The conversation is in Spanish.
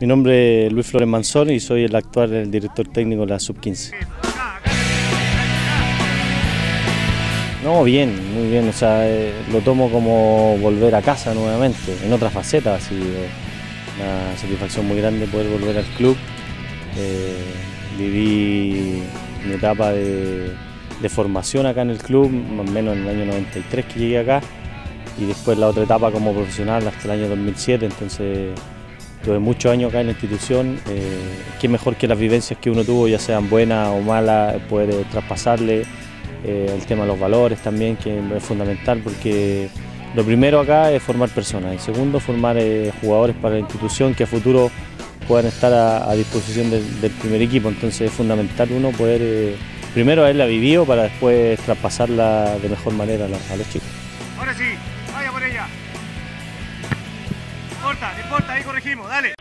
Mi nombre es Luis Flores Manzón y soy el actual director técnico de la Sub-15. No, bien, muy bien, o sea, eh, lo tomo como volver a casa nuevamente, en otra faceta, así, eh, una satisfacción muy grande poder volver al club. Eh, viví mi etapa de, de formación acá en el club, más o menos en el año 93 que llegué acá, y después la otra etapa como profesional hasta el año 2007, entonces tuve muchos años acá en la institución, eh, qué mejor que las vivencias que uno tuvo, ya sean buenas o malas, poder eh, traspasarle eh, el tema de los valores también, que es fundamental porque lo primero acá es formar personas y segundo formar eh, jugadores para la institución que a futuro puedan estar a, disposición del, primer equipo, entonces es fundamental uno poder primero haberla vivido para después traspasarla de mejor manera a, la- a los chicos. Ahora sí, vaya por ella. Importa, no importa, ahí corregimos, dale.